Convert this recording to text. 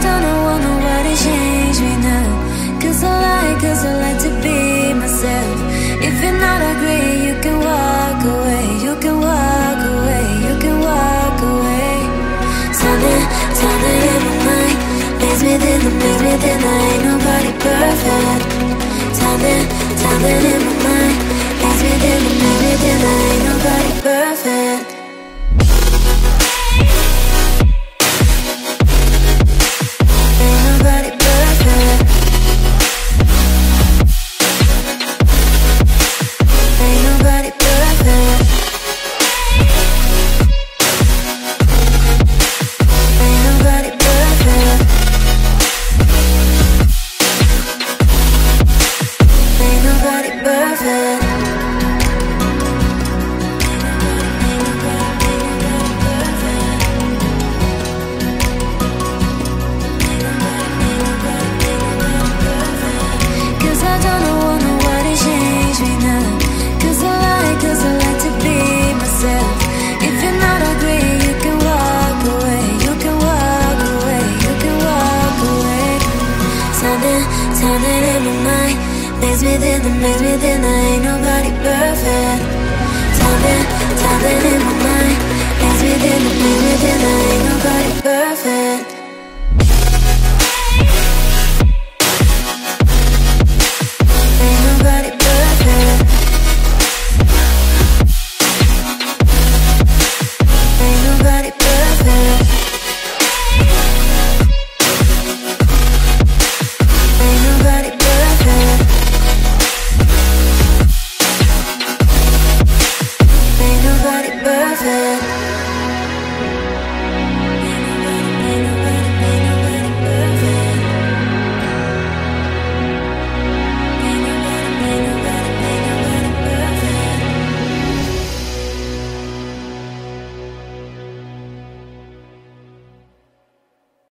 I don't want nobody to change me now. I like, I like to be myself. If you're not agree, you can walk away You can walk away, you can walk away. Something, something in my mind Leads me to the, me to the Ain't nobody perfect. Something, something in my mind Leads me to the, me to Maze within the maze within there ain't nobody perfect. Diving, diving in